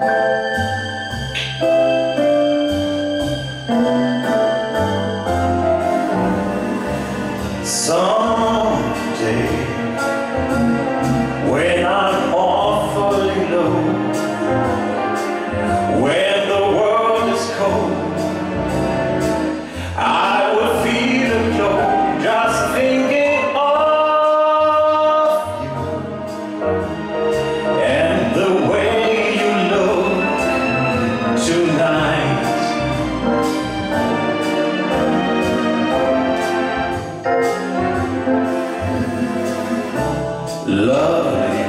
Some day, when I'm awfully low, when lovely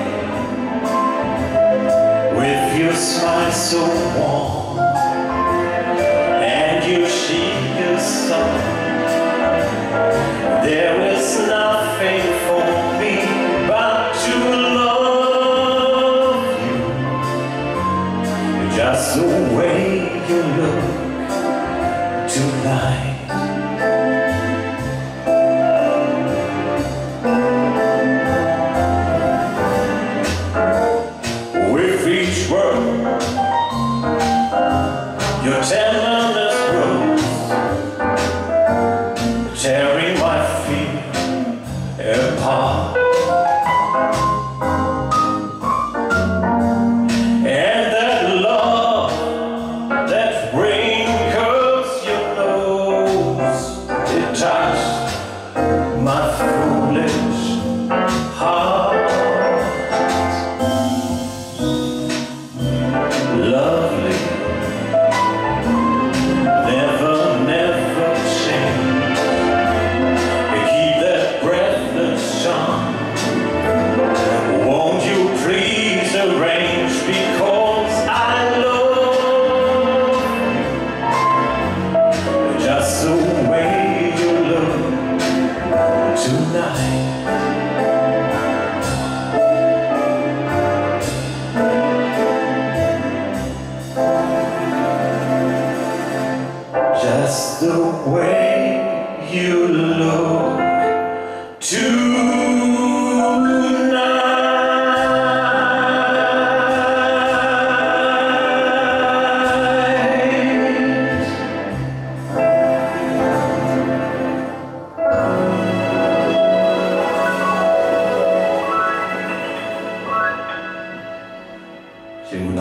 with your smile so warm and your cheek is soft. There is nothing for me but to love you, just the way you look tonight. Your tenderness Just the way you look tonight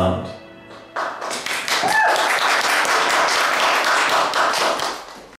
genannt.